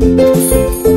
Música